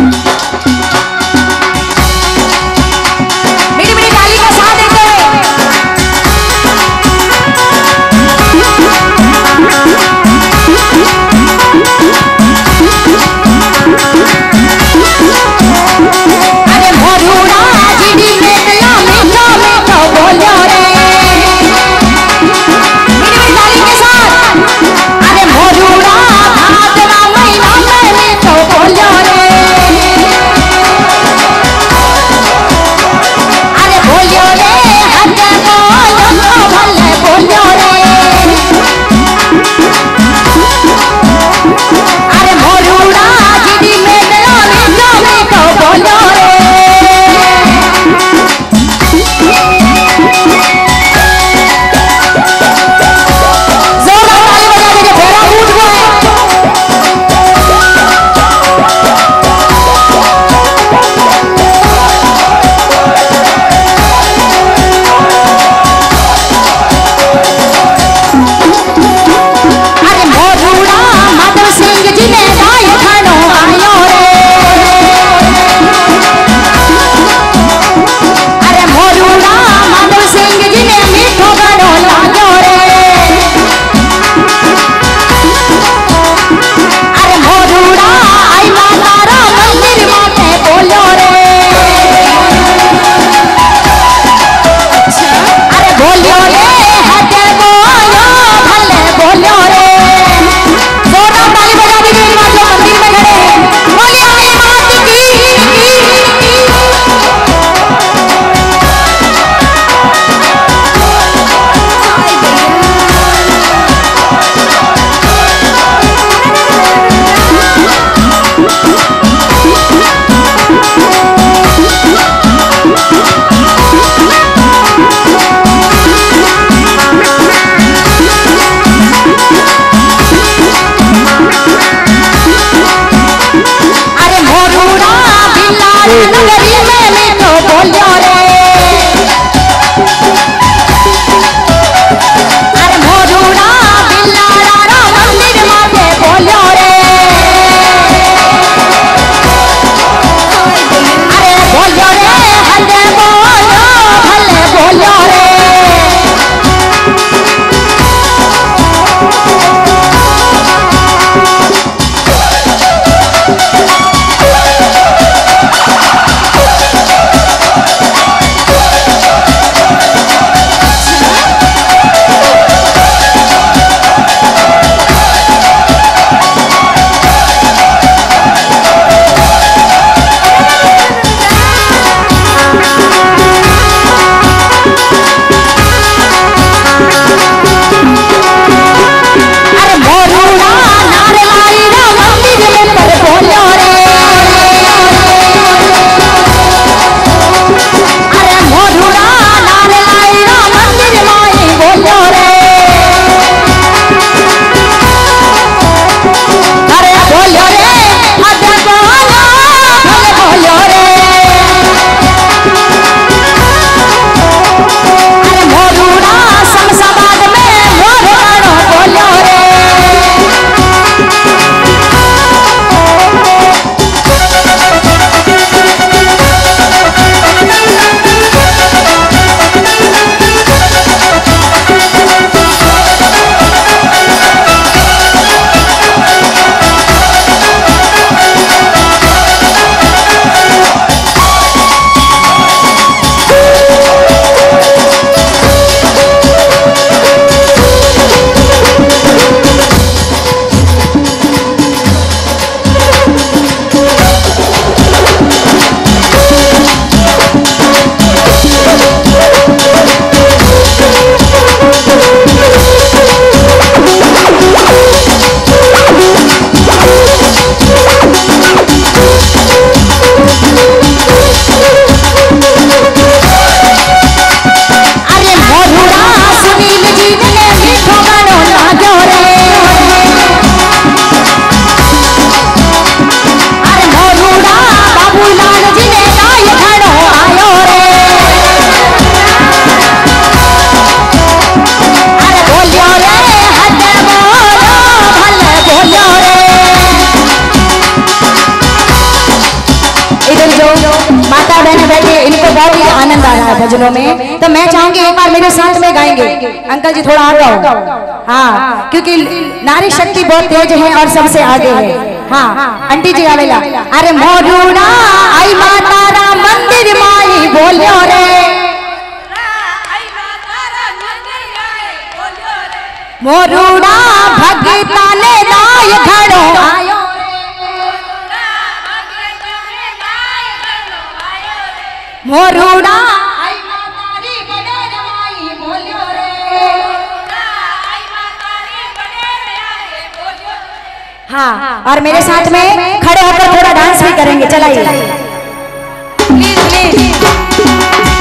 मेरी Hallelujah. बहने बैठे इनको बहुत ही आनंद आ रहा है भजनों में। तो मैं चाहूँगी एक बार मेरे साथ में गाएँगे। अंकल जी, थोड़ा आगे आओ। हाँ क्योंकि नारी शक्ति बहुत तेज है और सबसे आगे है। हाँ आंटी जी आवेला। अरे मोरूड़ा आई माता रा मंदिर माई बोलियो रे। मोरूड़ा भगता ने दाय घड़ो। आयो हाँ और मेरे साथ में खड़े होकर थोड़ा डांस भी करेंगे चलाइए। Please please.